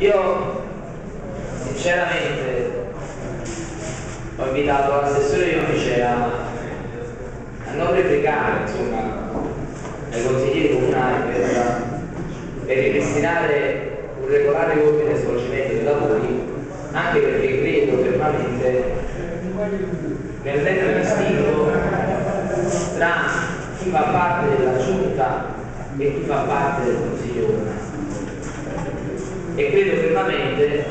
Io sinceramente ho invitato l'assessore Ionice a, non replicare insomma, ai consiglieri comunali per, per ripristinare un regolare ordine e svolgimento dei lavori anche perché credo fermamente nel mettere distinto tra chi fa parte della giunta e chi fa parte del e credo fermamente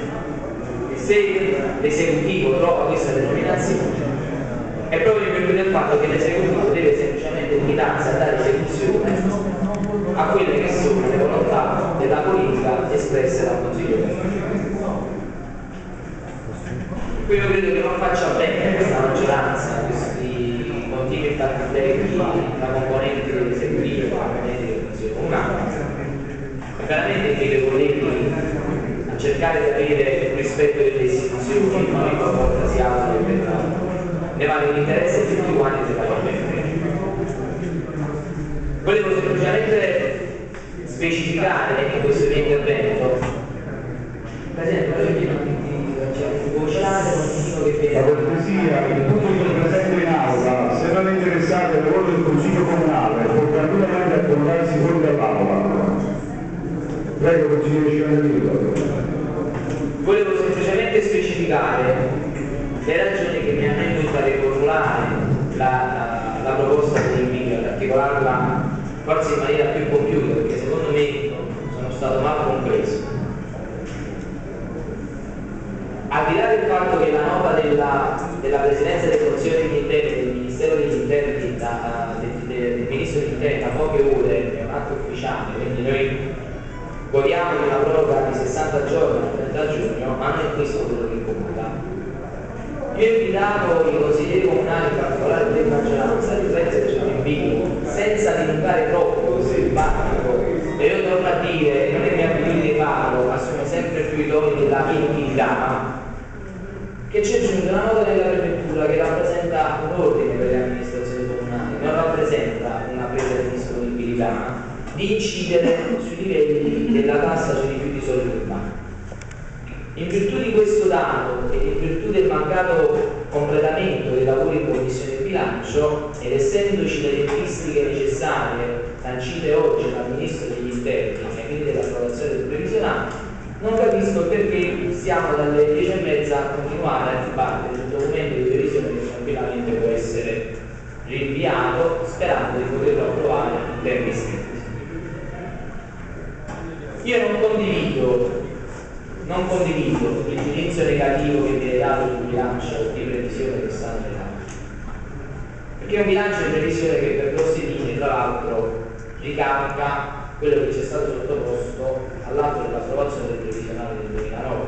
che se l'esecutivo trova questa denominazione è proprio in virtù del fatto che l'esecutivo deve semplicemente limitarsi a dare esecuzione a quelle che sono le volontà della politica espresse dal Consiglio Quindi io credo che non faccia bene questa maggioranza, questi continui battibecchi tra componenti dell'esecutivo e componenti del Consiglio Comunale. Veramente invito i colleghi cercare di avere rispetto delle istituzioni, non in volta si apre per ne vale l'interesse di tutti quanti se va bene. Volevo semplicemente specificare in questo mio intervento, volevo semplicemente specificare le ragioni che mi hanno indotto a riformulare la, la, la proposta di invito, ad articolarla forse in maniera più compiuta, perché secondo me sono stato mal compreso. Al di là del fatto che la nota della, della Presidenza del Consiglio degli Interni del Ministero degli Interni da, del, del, Ministro degli Interni da poche ore è un atto ufficiale, quindi noi godiamo di una proroga di 60 giorni al 30 giugno, ma non è questo quello che conta. Io ho invitato i consiglieri comunali, in particolare di maggioranza, a riflettere sull'invito, senza dilungare troppo questo dibattito. E io torno a dire, non è mia abitudine di farlo, assume sempre più i toni della inutilità, che c'è giunta una nota della prefettura che rappresenta un ordine per le amministrazioni comunali, non rappresenta una presa di disponibilità di incidere sui livelli della tassa sui. In virtù di questo dato e in virtù del mancato completamento dei lavori in commissione bilancio ed essendoci le tempistiche necessarie sancite oggi dal Ministro degli Interni e quindi dell'approvazione del previsionale, non capisco perché stiamo dalle 10 e mezza a continuare a dibattere sul documento di previsione che tranquillamente può essere rinviato sperando di poterlo approvare in tempi stretti. Io non condivido, non condivido il giudizio negativo che viene dato sul bilancio di previsione che sta nell'anno. Perché è un bilancio di previsione che per grossi linee, tra l'altro, ricarica quello che ci è stato sottoposto all'atto dell'approvazione del previsionale del 2009.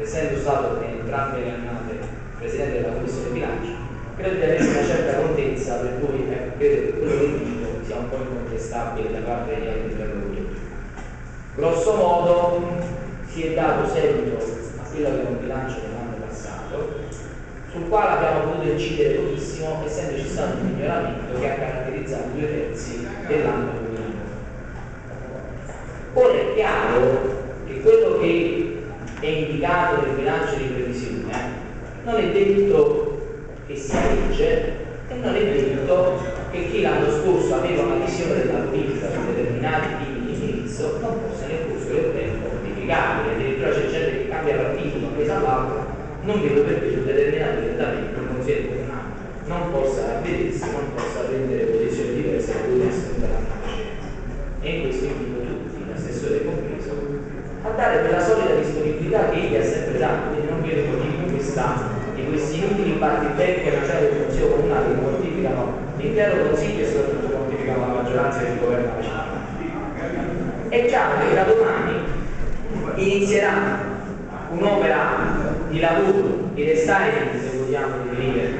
Essendo stato in entrambe le annate Presidente della Commissione bilancio, credo di avere una certa contezza per cui eh, credo che quello che dico sia un po' incontestabile da parte degli altri interlocutori. Grosso modo si è dato seguito a quello che era un bilancio dell'anno passato, sul quale abbiamo potuto incidere pochissimo, essendoci stato un miglioramento che ha caratterizzato due terzi dell'anno 2009. Ora è chiaro che quello che è indicato nel bilancio di previsione non è detto che sia legge e non è detto che chi l'anno scorso aveva una visione della politica su determinati tipi indirizzo non possa nel corso del tempo modificabile, addirittura c'è gente che cambia l'articolo da un mese all'altro, non vedo perché su determinati orientamenti un consiglio comunale non possa ravvedersi, non possa prendere posizioni diverse da quelle assunte l'anno precedente. E in questo invito tutti, l'assessore compreso, a dare quella solida disponibilità che egli ha sempre dato, quindi non vedo motivi di, questa, di questi inutili battibecchi che c'è del Consiglio Comunale che mortificano l'intero Consiglio e soprattutto mortificano la maggioranza governa la città è chiaro che da domani inizierà un'opera di lavoro, di restyling se vogliamo definire,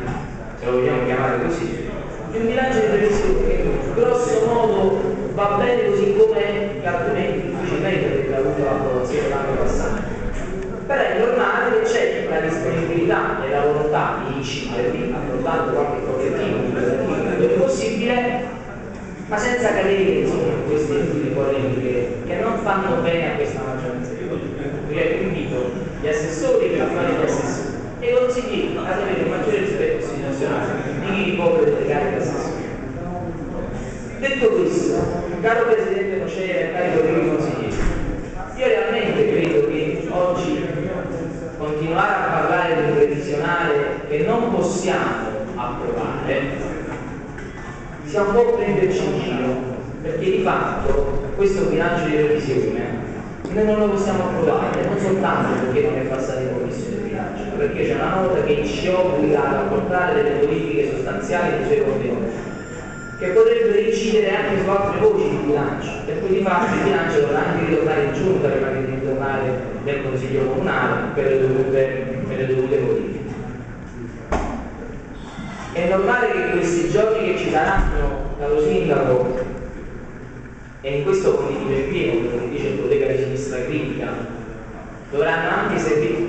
se lo vogliamo chiamare così, di un bilancio di previsione che grosso modo va bene così come gli pareri su queste politiche che non fanno bene a questa maggioranza. Vi invito gli assessori per fare gli assessori e i consiglieri ad avere un maggiore rispetto sui istituzionale di chi ricopre le cariche assessori. Detto questo, caro Presidente Nocera, cari colleghi consiglieri, io realmente credo che oggi continuare a parlare di un previsionale che non possiamo approvare sia un po' prenderci in giro perché di fatto questo bilancio di revisione noi non lo possiamo approvare, non soltanto perché non è passato in commissione bilancio, ma perché c'è una nota che ci obbliga ad apportare delle modifiche sostanziali nei suoi contenuti che potrebbero incidere anche su altre voci di bilancio, per cui di fatto il bilancio dovrà anche ritornare in giunta prima di ritornare nel Consiglio Comunale per le dovute, per le dovute modifiche. È normale che questi giorni che ci daranno dallo sindaco, e in questo condivido in pieno, come dice il collega di sinistra critica, dovranno anche servire,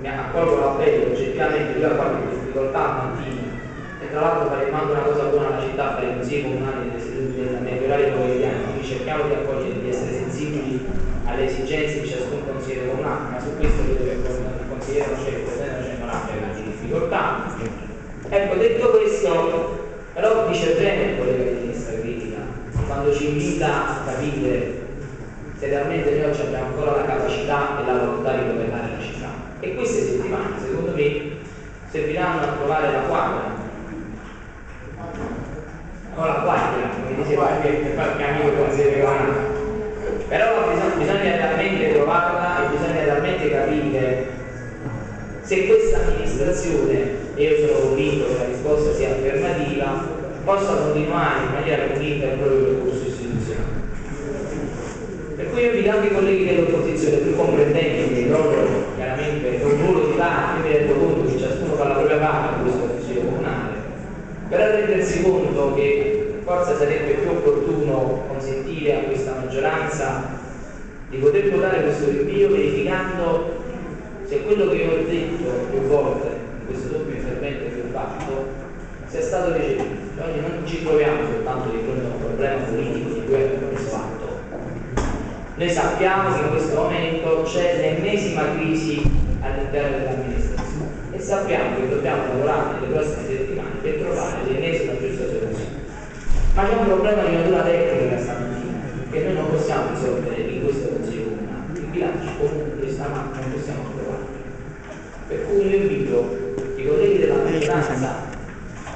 mi accolgo l'appello, oggettivamente io ho qualche difficoltà mattina e tra l'altro faremo anche una cosa buona alla città, fare il consiglio comunale delle sedute della mediorale pomeridiana, quindi cerchiamo di accogliere, di essere sensibili alle esigenze di ciascun consigliere comunale, ma su questo credo che il consigliere non c'è, il presidente non c'è non abbia difficoltà. Ecco, detto questo, però dice bene il collega di quando ci invita a capire se realmente noi oggi abbiamo ancora la capacità e la volontà di governare la città. E queste settimane, secondo me, serviranno a trovare la quadra con la quadra, come diceva qualche, qualche amico comunale. Però bisogna, bisogna realmente trovarla e bisogna realmente capire se questa amministrazione, e io sono convinto che la risposta sia affermativa, possa continuare in maniera convinta il proprio percorso istituzionale. Per cui io invito anche i colleghi dell'opposizione, più comprendenti che loro chiaramente è un ruolo di io mi rendo conto che ciascuno fa la propria parte in questo consiglio comunale, però rendersi conto che forse sarebbe più opportuno consentire a questa maggioranza di poter votare questo rinvio verificando se quello che io ho detto più volte in questo doppio intervento che ho fatto sia stato recepito. Oggi non ci troviamo soltanto di fronte a un problema politico di guerra con fatto. Noi sappiamo che in questo momento c'è l'ennesima crisi all'interno dell'amministrazione e sappiamo che dobbiamo lavorare nelle prossime settimane per trovare l'ennesima giusta soluzione. Ma c'è un problema di natura tecnica stamattina che noi non possiamo risolvere in questo consiglio comunale. Il bilancio comunque stamattina non possiamo approvare. Per cui io invito i colleghi della maggioranza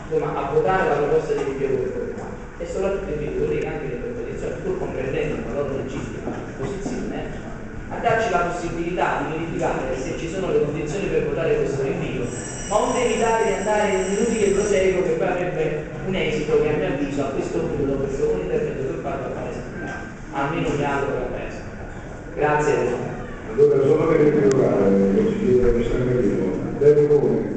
insomma, a votare la proposta di rinvio comunale e soprattutto invito i colleghi anche dell'opposizione, pur comprendendo la loro legittima posizione, a darci la possibilità di verificare se ci sono le condizioni per votare questo rinvio, ma non evitare di andare in minuti che proseguo che poi avrebbe un esito che a mio avviso a questo punto, per secondo intervento ho fatto, appare sbagliato. Almeno mi auguro che appare. Grazie. Allora, solo per ricordare, consigliere San Marino, deve come